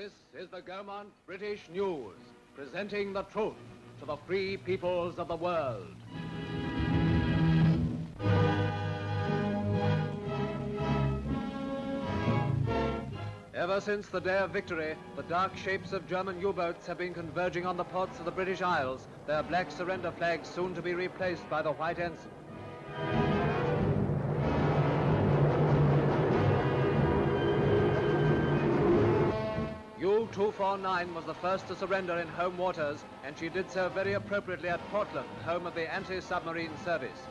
This is the Gaumont British News, presenting the truth to the free peoples of the world. Ever since the day of victory, the dark shapes of German U-boats have been converging on the ports of the British Isles, their black surrender flags soon to be replaced by the white ensign. U-249 was the first to surrender in home waters, and she did so very appropriately at Portland, home of the anti-submarine service.